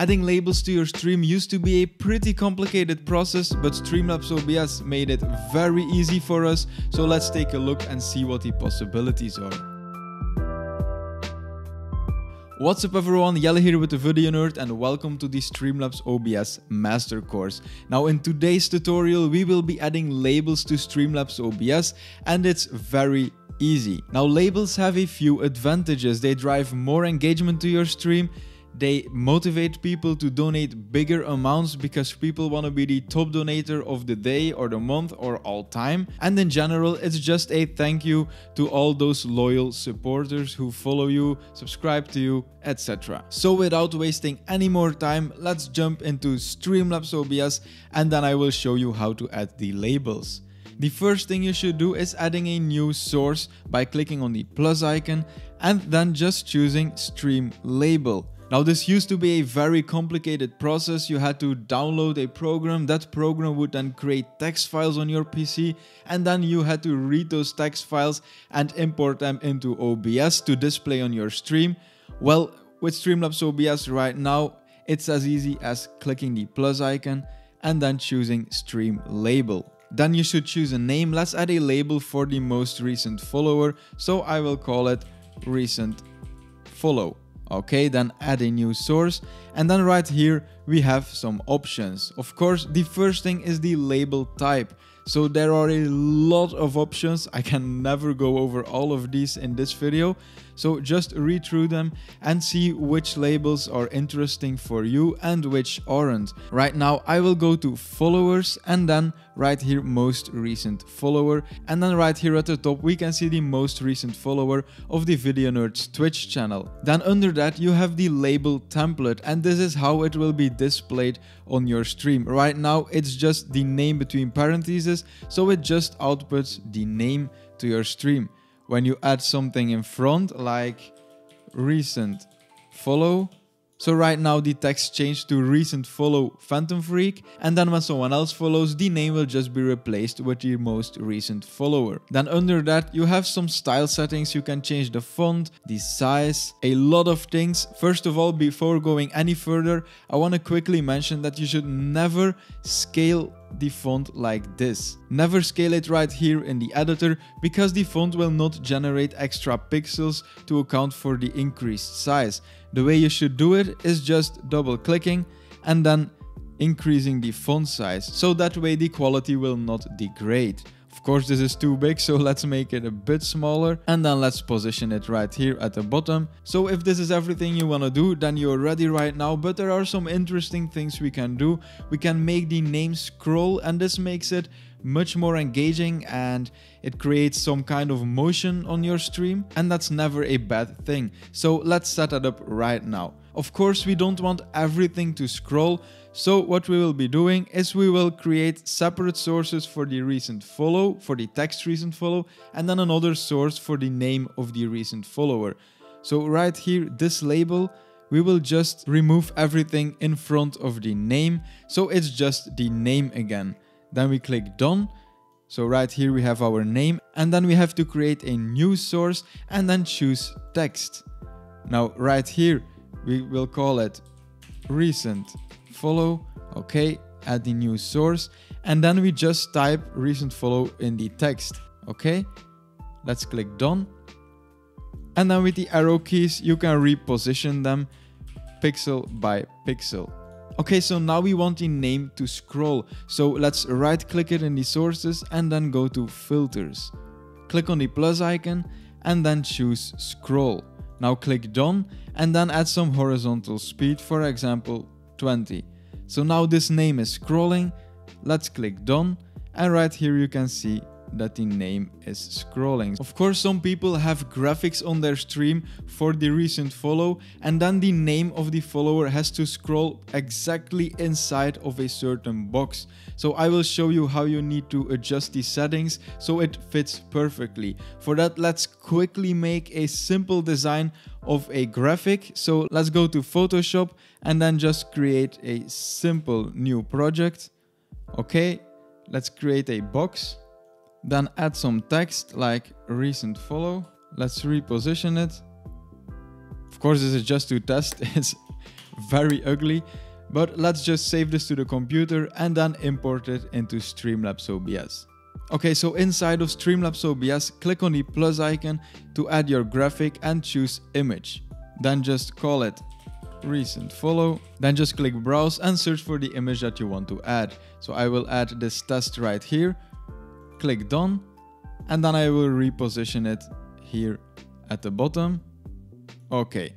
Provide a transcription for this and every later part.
Adding labels to your stream used to be a pretty complicated process, but Streamlabs OBS made it very easy for us, so let's take a look and see what the possibilities are. What's up everyone, Jelle here with the Video Nerd and welcome to the Streamlabs OBS Master Course. Now in today's tutorial we will be adding labels to Streamlabs OBS and it's very easy. Now labels have a few advantages, they drive more engagement to your stream, they motivate people to donate bigger amounts because people want to be the top donator of the day or the month or all time. And in general, it's just a thank you to all those loyal supporters who follow you, subscribe to you, etc. So without wasting any more time, let's jump into Streamlabs OBS and then I will show you how to add the labels. The first thing you should do is adding a new source by clicking on the plus icon and then just choosing stream label. Now this used to be a very complicated process. You had to download a program. That program would then create text files on your PC and then you had to read those text files and import them into OBS to display on your stream. Well, with Streamlabs OBS right now, it's as easy as clicking the plus icon and then choosing stream label. Then you should choose a name. Let's add a label for the most recent follower. So I will call it recent follow. Okay, then add a new source. And then right here, we have some options. Of course, the first thing is the label type. So there are a lot of options. I can never go over all of these in this video. So just read through them and see which labels are interesting for you and which aren't. Right now I will go to followers and then right here most recent follower and then right here at the top we can see the most recent follower of the Video Nerds Twitch channel. Then under that you have the label template and this is how it will be displayed on your stream. Right now it's just the name between parentheses so it just outputs the name to your stream when you add something in front like recent follow. So right now the text changed to recent follow Phantom Freak and then when someone else follows the name will just be replaced with your most recent follower. Then under that you have some style settings, you can change the font, the size, a lot of things. First of all before going any further I want to quickly mention that you should never scale the font like this. Never scale it right here in the editor because the font will not generate extra pixels to account for the increased size. The way you should do it is just double clicking and then increasing the font size so that way the quality will not degrade. Of course this is too big so let's make it a bit smaller and then let's position it right here at the bottom. So if this is everything you want to do then you're ready right now but there are some interesting things we can do. We can make the name scroll and this makes it much more engaging and it creates some kind of motion on your stream and that's never a bad thing. So let's set that up right now. Of course we don't want everything to scroll so what we will be doing is we will create separate sources for the recent follow, for the text recent follow, and then another source for the name of the recent follower. So right here, this label, we will just remove everything in front of the name. So it's just the name again. Then we click done. So right here we have our name and then we have to create a new source and then choose text. Now right here we will call it recent follow, okay, add the new source, and then we just type recent follow in the text, okay? Let's click done. And then with the arrow keys, you can reposition them pixel by pixel. Okay, so now we want the name to scroll. So let's right click it in the sources and then go to filters. Click on the plus icon and then choose scroll. Now click done and then add some horizontal speed, for example 20. So now this name is scrolling. Let's click done. And right here you can see that the name is scrolling. Of course, some people have graphics on their stream for the recent follow and then the name of the follower has to scroll exactly inside of a certain box. So I will show you how you need to adjust the settings so it fits perfectly. For that, let's quickly make a simple design of a graphic. So let's go to Photoshop and then just create a simple new project. Okay, let's create a box then add some text like recent follow. Let's reposition it. Of course, this is just to test. It's very ugly. But let's just save this to the computer and then import it into Streamlabs OBS. Okay, so inside of Streamlabs OBS, click on the plus icon to add your graphic and choose image. Then just call it recent follow. Then just click browse and search for the image that you want to add. So I will add this test right here. Click done. And then I will reposition it here at the bottom. Okay.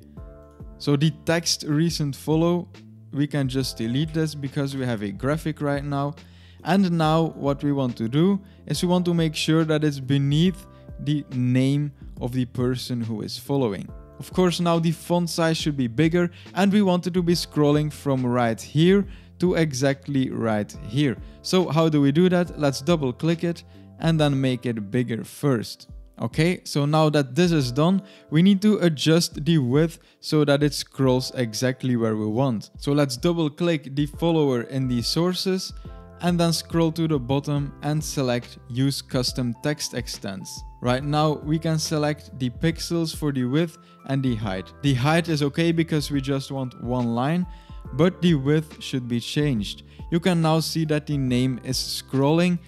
So the text recent follow, we can just delete this because we have a graphic right now. And now what we want to do is we want to make sure that it's beneath the name of the person who is following. Of course now the font size should be bigger and we want it to be scrolling from right here to exactly right here. So how do we do that? Let's double click it and then make it bigger first. Okay, so now that this is done, we need to adjust the width so that it scrolls exactly where we want. So let's double click the follower in the sources and then scroll to the bottom and select use custom text extents. Right now we can select the pixels for the width and the height. The height is okay because we just want one line, but the width should be changed. You can now see that the name is scrolling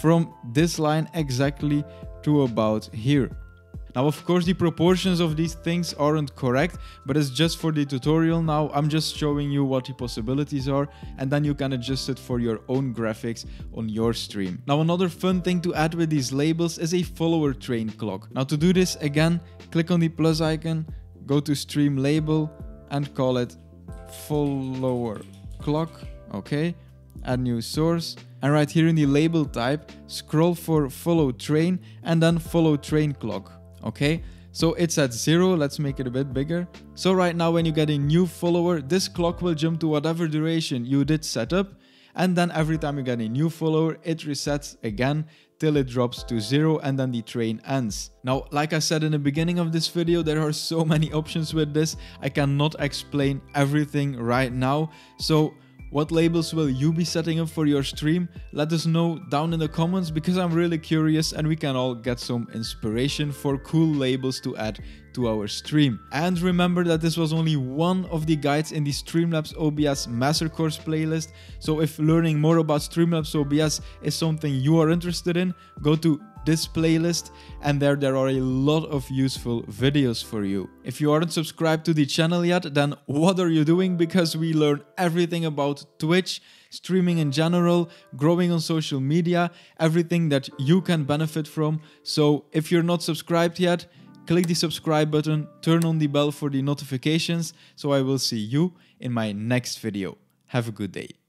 from this line exactly to about here. Now, of course, the proportions of these things aren't correct, but it's just for the tutorial now. I'm just showing you what the possibilities are, and then you can adjust it for your own graphics on your stream. Now, another fun thing to add with these labels is a follower train clock. Now, to do this, again, click on the plus icon, go to stream label, and call it follower clock, okay? Add new source, and right here in the label type, scroll for follow train, and then follow train clock okay? So it's at zero, let's make it a bit bigger. So right now when you get a new follower, this clock will jump to whatever duration you did set up. And then every time you get a new follower, it resets again till it drops to zero and then the train ends. Now, like I said in the beginning of this video, there are so many options with this. I cannot explain everything right now. So what labels will you be setting up for your stream? Let us know down in the comments because I'm really curious and we can all get some inspiration for cool labels to add to our stream. And remember that this was only one of the guides in the Streamlabs OBS Master Course playlist. So if learning more about Streamlabs OBS is something you are interested in, go to this playlist and there there are a lot of useful videos for you. If you aren't subscribed to the channel yet, then what are you doing? Because we learn everything about Twitch, streaming in general, growing on social media, everything that you can benefit from. So if you're not subscribed yet, click the subscribe button, turn on the bell for the notifications, so I will see you in my next video. Have a good day.